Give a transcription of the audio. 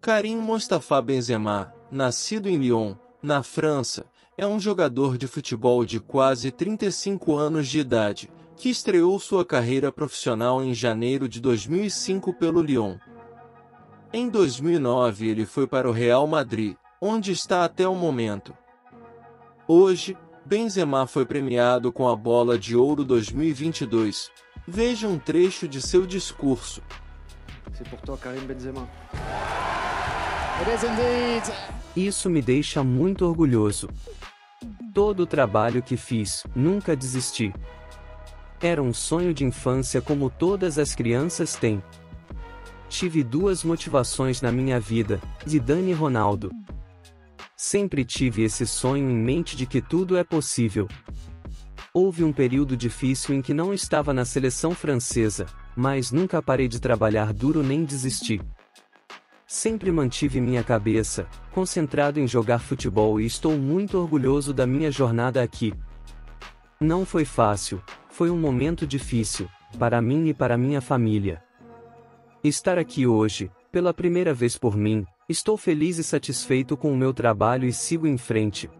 Karim Mostafa Benzema, nascido em Lyon, na França, é um jogador de futebol de quase 35 anos de idade, que estreou sua carreira profissional em janeiro de 2005 pelo Lyon. Em 2009 ele foi para o Real Madrid, onde está até o momento. Hoje, Benzema foi premiado com a Bola de Ouro 2022. Veja um trecho de seu discurso. C'est pour toi, Karim Benzema. Isso me deixa muito orgulhoso. Todo o trabalho que fiz, nunca desisti. Era um sonho de infância como todas as crianças têm. Tive duas motivações na minha vida, Zidane e Ronaldo. Sempre tive esse sonho em mente de que tudo é possível. Houve um período difícil em que não estava na seleção francesa, mas nunca parei de trabalhar duro nem desisti. Sempre mantive minha cabeça, concentrado em jogar futebol e estou muito orgulhoso da minha jornada aqui. Não foi fácil, foi um momento difícil, para mim e para minha família. Estar aqui hoje, pela primeira vez por mim, estou feliz e satisfeito com o meu trabalho e sigo em frente,